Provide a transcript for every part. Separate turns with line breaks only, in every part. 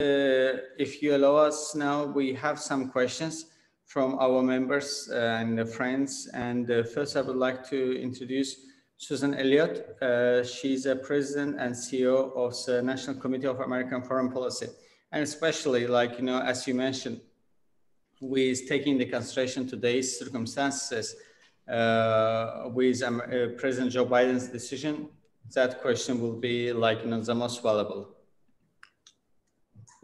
if you allow us now, we have some questions from our members and friends. And uh, first, I would like to introduce Susan Elliott. Uh, she's a president and CEO of the National Committee of American Foreign Policy. And especially, like, you know, as you mentioned, with taking into consideration today's circumstances uh, with um, uh, President Joe Biden's decision, that question will be like, you know, the most valuable.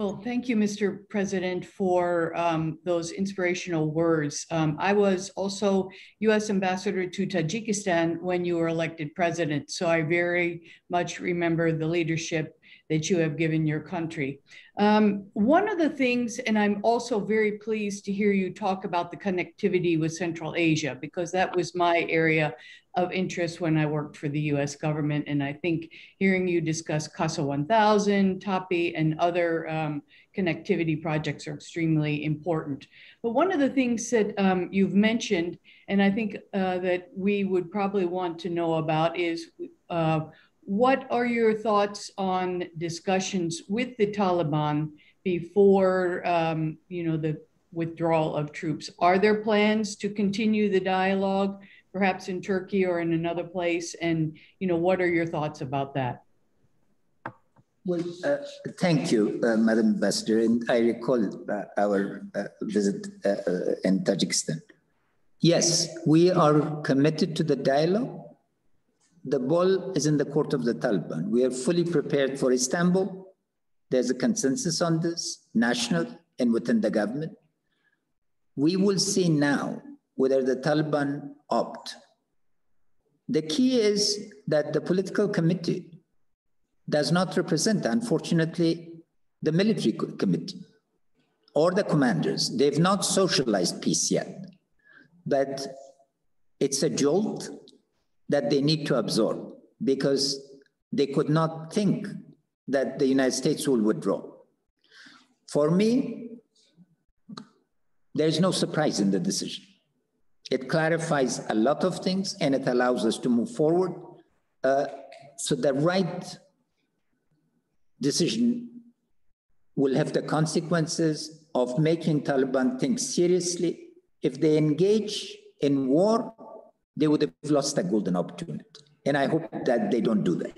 Well, thank you, Mr. President, for um, those inspirational words. Um, I was also U.S. Ambassador to Tajikistan when you were elected president, so I very much remember the leadership that you have given your country. Um, one of the things, and I'm also very pleased to hear you talk about the connectivity with Central Asia, because that was my area of interest when I worked for the US government. And I think hearing you discuss CASA 1000, TAPI, and other um, connectivity projects are extremely important. But one of the things that um, you've mentioned, and I think uh, that we would probably want to know about is uh, what are your thoughts on discussions with the Taliban before um, you know the withdrawal of troops? Are there plans to continue the dialogue? perhaps in Turkey or in another place? And, you know, what are your thoughts about that?
Well, uh, thank you, uh, Madam Ambassador. And I recall uh, our uh, visit uh, uh, in Tajikistan. Yes, we are committed to the dialogue. The ball is in the court of the Taliban. We are fully prepared for Istanbul. There's a consensus on this, national and within the government. We will see now whether the Taliban opt. The key is that the political committee does not represent, unfortunately, the military committee or the commanders. They've not socialized peace yet, but it's a jolt that they need to absorb because they could not think that the United States will withdraw. For me, there is no surprise in the decision. It clarifies a lot of things and it allows us to move forward. Uh, so the right decision will have the consequences of making Taliban think seriously. If they engage in war, they would have lost a golden opportunity. And I hope that they don't do that.